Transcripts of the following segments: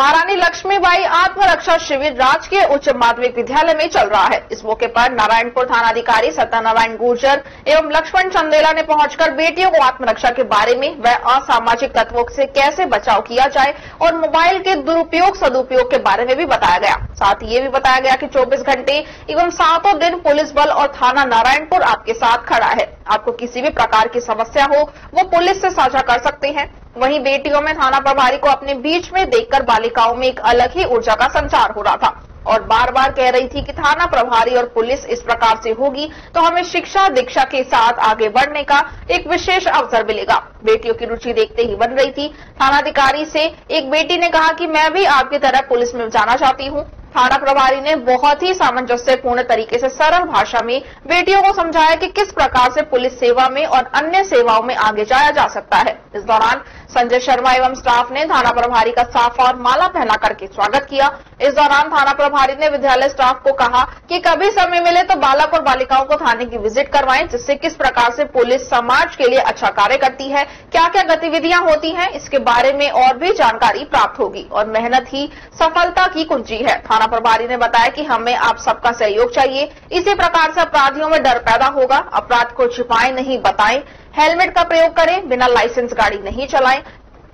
महारानी लक्ष्मीबाई आत्मरक्षा शिविर राजकीय उच्च माध्यमिक विद्यालय में चल रहा है। इस मौके पर नारायणपुर थानाधिकारी सत्यनारायण गुर्जर एवं लक्ष्मण चंदेला ने पहुंचकर बेटियों को आत्मरक्षा के बारे में व असामाजिक तत्वों से कैसे बचाव किया जाए और मोबाइल के दुरुपयोग, सदुपयोग के बारे में भी बताया गया। साथ ही ये भी बताया गया कि 24 घंटे एवं सातों दिन पुलिस बल और थाना नारायणपुर आपके साथ खड़ा है। आपको किसी भी प्रकार की समस्या हो, वो पुलिस से साझा कर सकते हैं। वहीं बेटियों में थाना प्रभारी को अपने बीच में देखकर बालिकाओं में एक अलग ही ऊर्जा का संचार हो रहा था। और बार बार कह रही थी कि थाना प्रभारी और पुलिस इस प्रकार से होगी तो हमें शिक्षा दीक्षा के साथ आगे बढ़ने का एक विशेष अवसर मिलेगा। बेटियों की रुचि देखते ही बन रही थी। थानाधिकारी से एक बेटी ने कहा कि मैं भी आपकी तरह पुलिस में जाना चाहती हूँ। थाना प्रभारी ने बहुत ही सामंजस्यपूर्ण तरीके से सरल भाषा में बेटियों को समझाया कि किस प्रकार से पुलिस सेवा में और अन्य सेवाओं में आगे जाया जा सकता है। इस दौरान संजय शर्मा एवं स्टाफ ने थाना प्रभारी का साफ़ और माला पहना करके स्वागत किया। इस दौरान थाना प्रभारी ने विद्यालय स्टाफ को कहा कि कभी समय मिले तो बालक और बालिकाओं को थाने की विज़िट करवाएँ, जिससे किस प्रकार से पुलिस समाज के लिए अच्छा कार्य करती है क्या क्या गतिविधियाँ होती हैं, इसके बारे में और भी जानकारी प्राप्त होगी और मेहनत ही सफलता की कुंजी है। थाना प्रभारी ने बताया कि हमें आप सबका सहयोग चाहिए। इसी प्रकार से अपराधियों में डर पैदा होगा। अपराध को छिपाएँ नहीं, बताएँ। हेलमेट का प्रयोग करें, बिना लाइसेंस गाड़ी नहीं चलाएँ।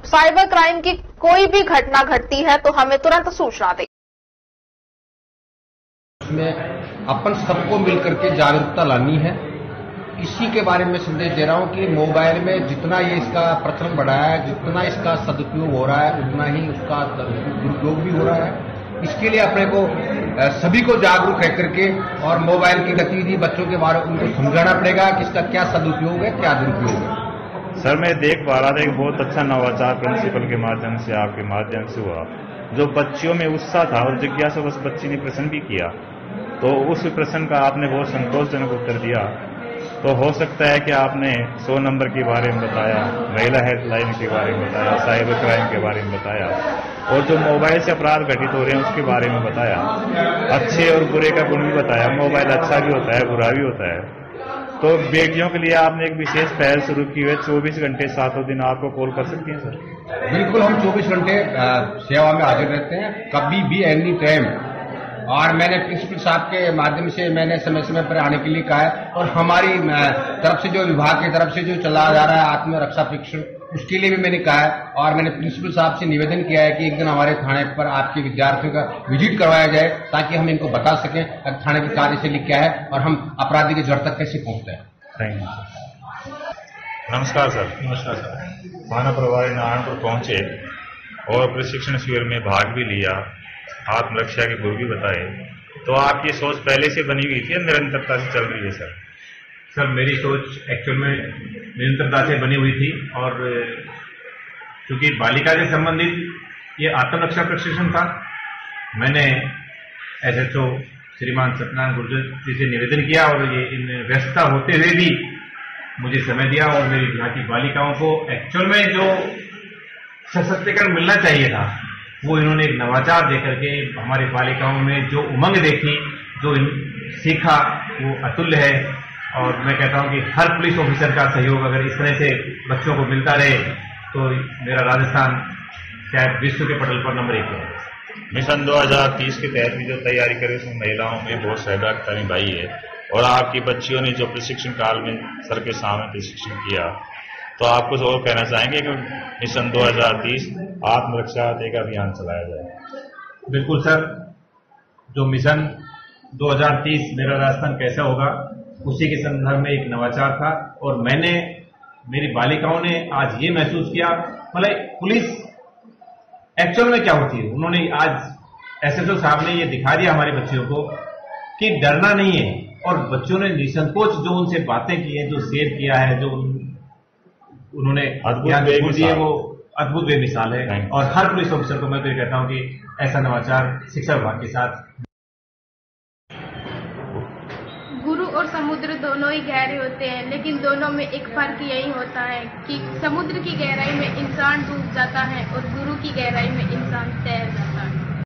साइबर क्राइम की कोई भी घटना घटती है तो हमें तुरंत सूचना दें। इसमें अपन सबको मिलकर के जागरूकता लानी है। इसी के बारे में संदेश दे रहा हूँ कि मोबाइल में जितना ये इसका प्रचलन बढ़ा है, जितना इसका सदुपयोग हो रहा है, उतना ही उसका दुरुपयोग भी हो रहा है। इसके लिए अपने को सभी को जागरूक रह करके और मोबाइल की गतिविधि बच्चों के बारे में उनको समझाना पड़ेगा कि इसका क्या सदुपयोग है, क्या दुरुपयोग है। सर, मैं देख पा रहा था, एक बहुत अच्छा नवाचार प्रिंसिपल के माध्यम से, आपके माध्यम से हुआ। जो बच्चियों में उत्साह था और जिज्ञासा बस बच्ची ने प्रश्न भी किया। तो उस प्रश्न का आपने बहुत संतोषजनक उत्तर दिया। तो हो सकता है कि आपने सौ नंबर के बारे में बताया, महिला हेल्पलाइन के बारे में बताया, साइबर क्राइम के बारे में बताया, और जो मोबाइल से अपराध घटित हो रहे हैं उसके बारे में बताया। अच्छे और बुरे का गुण भी बताया। मोबाइल अच्छा भी होता है, बुरा भी होता है। तो बेटियों के लिए आपने एक विशेष पहल शुरू की है, चौबीस घंटे सातों दिन आपको कॉल कर सकती हैं, सर? बिल्कुल, हम चौबीस घंटे सेवा में हाजिर रहते हैं। कभी भी एनी टाइम और मैंने प्रिंसिपल साहब के माध्यम से मैंने समय समय पर आने के लिए कहा है और हमारी तरफ़ से जो विभाग की तरफ़ से जो चला जा रहा है आत्मरक्षा शिक्षण उसके लिए भी मैंने कहा है और मैंने प्रिंसिपल साहब से निवेदन किया है कि एक दिन हमारे थाने पर आपके विद्यार्थियों का विज़िट करवाया जाए ताकि हम इनको बता सकें थाने की कार्यशैली क्या है और हम अपराधी के जड़ तक कैसे पहुँचते हैं। थैंक यू नमस्कार सर। नमस्कार सर। थाना प्रभारी नारायणपुर पहुँचे और प्रशिक्षण शिविर में भाग भी लिया। आत्मरक्षा के गुरु भी बताए। तो आपकी सोच पहले से बनी हुई थी निरंतरता से चल रही है, सर? सर, मेरी सोच एक्चुअल में निरंतरता से बनी हुई थी और चूँकि बालिका से संबंधित ये आत्मरक्षा प्रशिक्षण था। मैंने एस एच ओ श्रीमान सत्यनारायण गुर्जर जी से निवेदन किया और ये इन व्यस्तता होते हुए भी मुझे समय दिया और मेरी यहाँ की बालिकाओं को एक्चुअल में जो सशक्तिकरण मिलना चाहिए था वो इन्होंने एक नवाचार देकर के हमारे बालिकाओं में जो उमंग देखी, जो सीखा, वो अतुल्य है। और मैं कहता हूँ कि हर पुलिस ऑफिसर का सहयोग अगर इस तरह से बच्चों को मिलता रहे तो मेरा राजस्थान शायद विश्व के पटल पर नंबर एक है। मिशन 2030 के तहत भी जो तैयारी करे उसमें महिलाओं में बहुत सहभागिता निभाई है। और आपकी बच्चियों ने जो प्रशिक्षण काल में सर के सामने प्रशिक्षण किया तो आप कुछ और कहना चाहेंगे कि मिशन 2030 आत्मरक्षा एक अभियान चलाया जाए। बिल्कुल सर जो मिशन 2030 मेरा राजस्थान कैसा होगा उसी के संदर्भ में एक नवाचार था और मैंने मेरी बालिकाओं ने आज ये महसूस किया मतलब पुलिस एक्चुअल में क्या होती है? उन्होंने आज एसएसओ साहब ने ये दिखा दिया हमारे बच्चियों को कि डरना नहीं है और बच्चों ने निसंकोच जो उनसे बातें की है जो शेयर किया है जो उन्होंने दिए वो अद्भुत बेमिसाल है। और हर पुलिस ऑफिसर को मैं तो ये कहता हूँ कि ऐसा नवाचार शिक्षा विभाग के साथ गुरु और समुद्र दोनों ही गहरे होते हैं लेकिन दोनों में एक फ़र्क यही होता है कि समुद्र की गहराई में इंसान डूब जाता है और गुरु की गहराई में इंसान तैर जाता है।